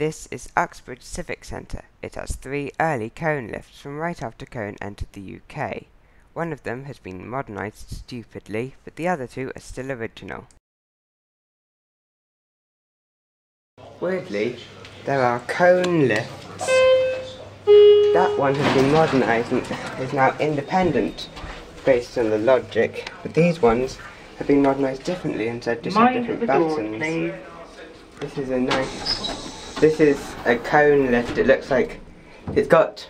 This is Uxbridge Civic Centre. It has three early Kone lifts from right after Kone entered the UK. One of them has been modernised stupidly, but the other two are still original. Weirdly, there are Kone lifts. That one has been modernised and is now independent based on the logic, but these ones have been modernised differently and so just have different buttons. This is a nice this is a Kone lift. It looks like it's got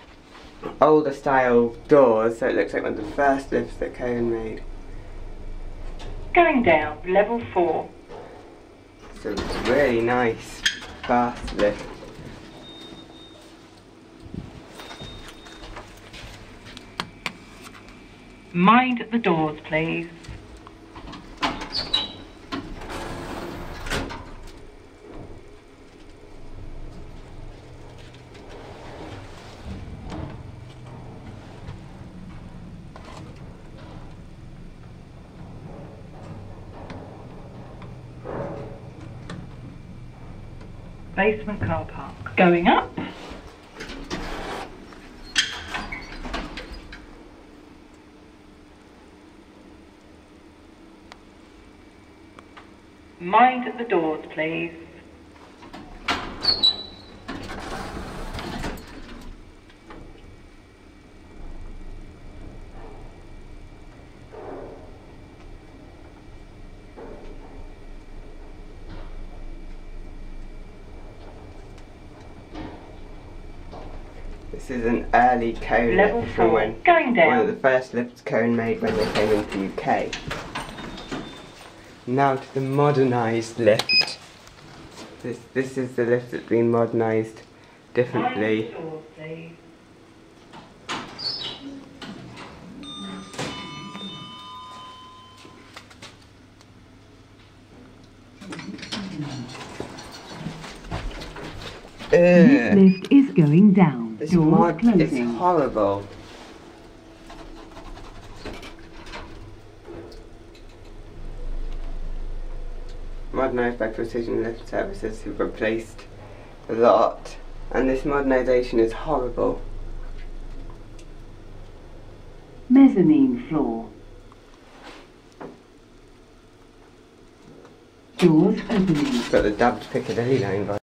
older style doors, so it looks like one of the first lifts that Kone made. Going down, level four. So it's really nice fast lift. Mind the doors, please. Basement car park. Going up. Mind the doors, please. This is an early Kone Level lift from when Going down. one of the first lifts Kone made when they came into the UK. Now to the modernised lift. This this is the lift that's been modernised differently. This lift is going down. This Doors mod is horrible. Modernised by Precision Lift Services who've replaced a lot and this modernisation is horrible. Mezzanine floor. Doors opening. Got the dubbed Piccadilly line